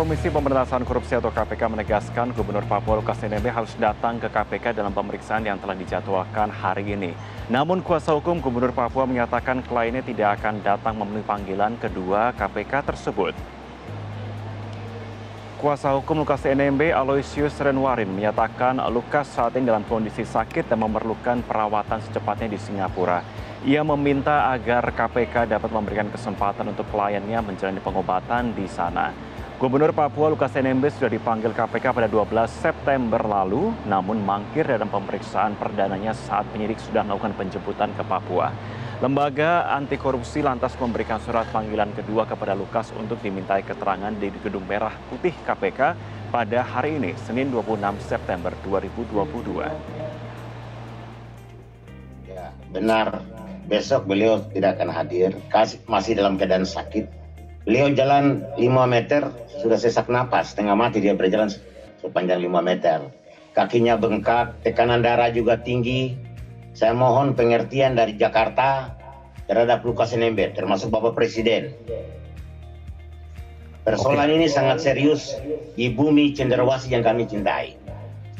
Komisi Pemberantasan Korupsi atau KPK menegaskan Gubernur Papua Lukas NMB harus datang ke KPK dalam pemeriksaan yang telah dijadwalkan hari ini. Namun kuasa hukum Gubernur Papua menyatakan kliennya tidak akan datang memenuhi panggilan kedua KPK tersebut. Kuasa hukum Lukas NMB Aloysius Renwarin menyatakan Lukas saat ini dalam kondisi sakit dan memerlukan perawatan secepatnya di Singapura. Ia meminta agar KPK dapat memberikan kesempatan untuk kliennya menjalani pengobatan di sana. Gubernur Papua Lukas NMB sudah dipanggil KPK pada 12 September lalu, namun mangkir dalam pemeriksaan perdananya saat penyidik sudah melakukan penjemputan ke Papua. Lembaga anti korupsi lantas memberikan surat panggilan kedua kepada Lukas untuk dimintai keterangan di Gedung Merah Putih KPK pada hari ini, Senin 26 September 2022. Ya, benar besok beliau tidak akan hadir, masih dalam keadaan sakit. Beliau jalan 5 meter, sudah sesak napas, setengah mati dia berjalan sepanjang 5 meter. Kakinya bengkak, tekanan darah juga tinggi. Saya mohon pengertian dari Jakarta terhadap Lukas NMB, termasuk Bapak Presiden. Persoalan ini sangat serius di bumi cenderawasih yang kami cintai.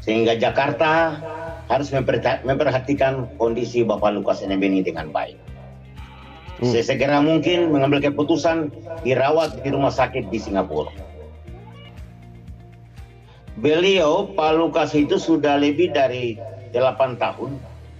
Sehingga Jakarta harus memperhatikan kondisi Bapak Lukas NMB ini dengan baik. Hmm. Sesegera mungkin mengambil keputusan dirawat di rumah sakit di Singapura. Beliau, Pak Lukas itu sudah lebih dari 8 tahun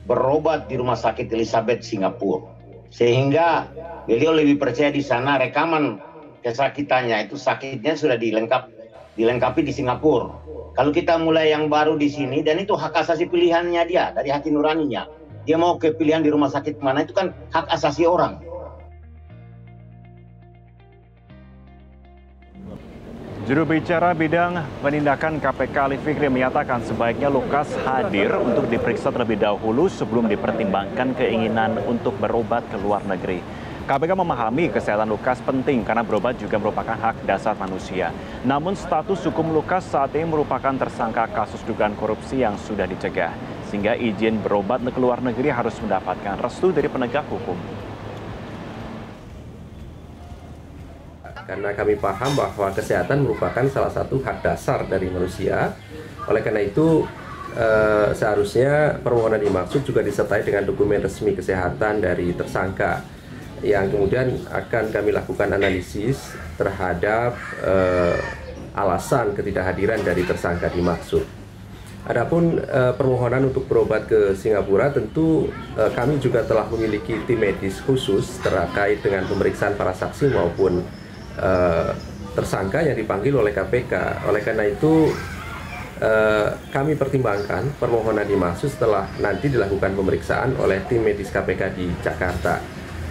berobat di rumah sakit Elizabeth Singapura. Sehingga beliau lebih percaya di sana rekaman kesakitannya itu sakitnya sudah dilengkap dilengkapi di Singapura kalau kita mulai yang baru di sini dan itu hak asasi pilihannya dia dari hati nuraninya. Dia mau ke pilihan di rumah sakit mana itu kan hak asasi orang. Juru bicara bidang penindakan KPK Ali Fikri menyatakan sebaiknya Lukas hadir untuk diperiksa terlebih dahulu sebelum dipertimbangkan keinginan untuk berobat ke luar negeri. KPK memahami kesehatan Lukas penting karena berobat juga merupakan hak dasar manusia. Namun status hukum Lukas saat ini merupakan tersangka kasus dugaan korupsi yang sudah dicegah. Sehingga izin berobat ke luar negeri harus mendapatkan restu dari penegak hukum. Karena kami paham bahwa kesehatan merupakan salah satu hak dasar dari manusia. Oleh karena itu, eh, seharusnya permohonan dimaksud juga disertai dengan dokumen resmi kesehatan dari tersangka yang kemudian akan kami lakukan analisis terhadap uh, alasan ketidakhadiran dari tersangka dimaksud. Adapun uh, permohonan untuk berobat ke Singapura tentu uh, kami juga telah memiliki tim medis khusus terkait dengan pemeriksaan para saksi maupun uh, tersangka yang dipanggil oleh KPK. Oleh karena itu uh, kami pertimbangkan permohonan dimaksud setelah nanti dilakukan pemeriksaan oleh tim medis KPK di Jakarta.